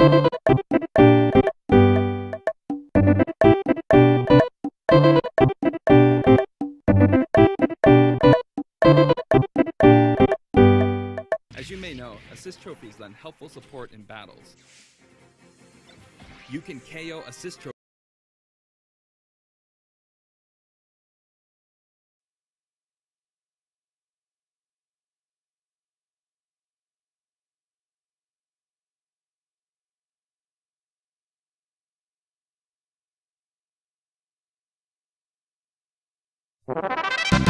you As you may know, assist trophies lend helpful support in battles. You can KO assist trophies. you